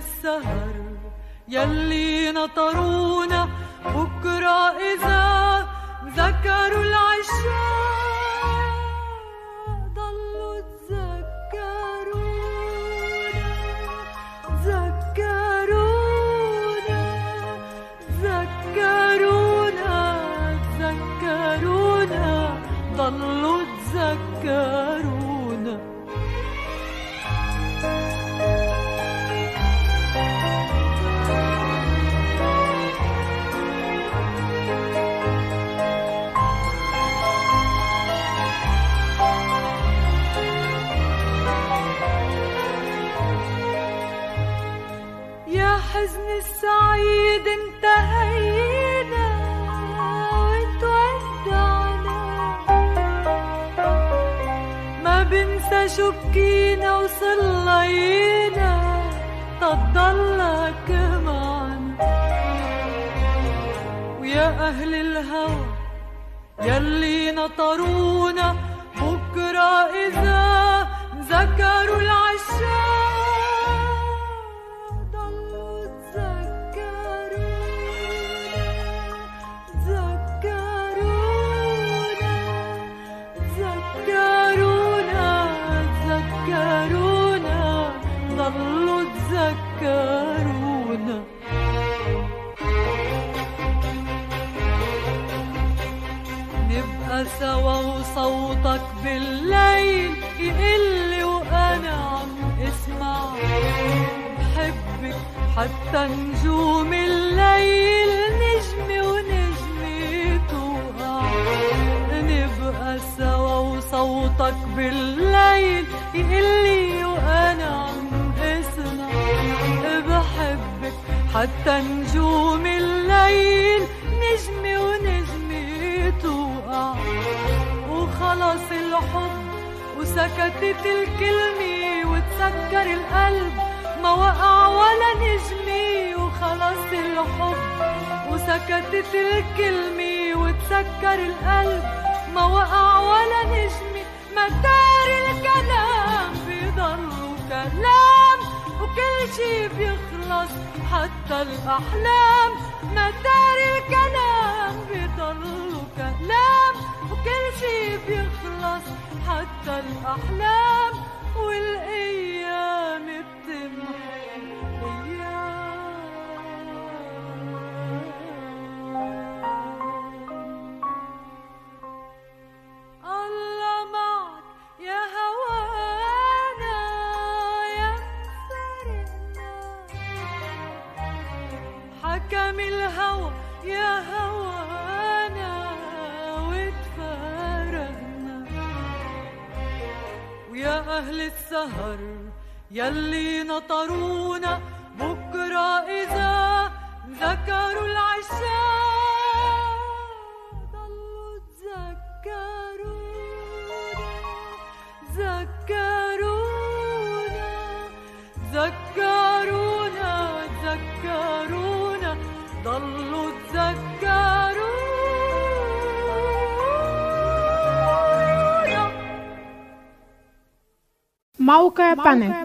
السهر يلي نطرونا بكرة إذا ذكروا العشاء. يا حزن السعيد انتهينا وتودعنا. ما بنسى شو بكينا وصلينا تضلك معنا. ويا أهل الهوى يلي نطرونا بكرة إذا ذكروا العشاء تذكرونا نبقى سوا وصوتك بالليل يقل وأنا عم أسمع. بحبك حتى نجوم الليل نجمي ونجمي توقع نبقى سوا وصوتك بالليل يقلي حتى نجوم الليل نجمي ونجمي توقع. وخلص الحب وسكتت الكلمة وتسكر القلب. ما وقع ولا نجمي وخلص الحب وسكتت الكلمة وتسكر القلب. ما وقع ولا نجمي مدار الكلام بيضلوا كلام وكل شي بيخلص حتى الأحلام مدار الكلام بيضلوا كلام وكل شي بيخلص حتى الأحلام والأيام الهوى يا هوانا وتفارقنا ويا أهل السهر يلي نطرونا بكرة إذا ذكروا العشاء ضلوا تذكرونا ذكرونا ذكرونا ضلوا تذكرونا موقع بانل